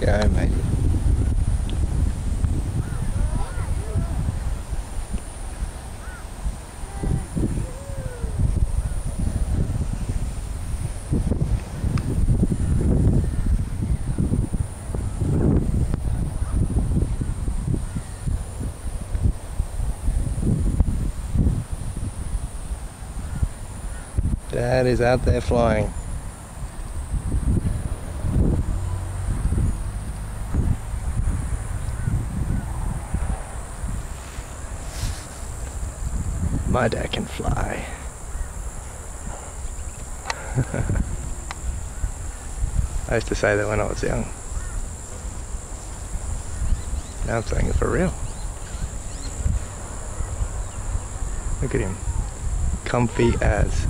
Yeah, Dad is out there flying. My dad can fly. I used to say that when I was young. Now I'm saying it for real. Look at him. Comfy as.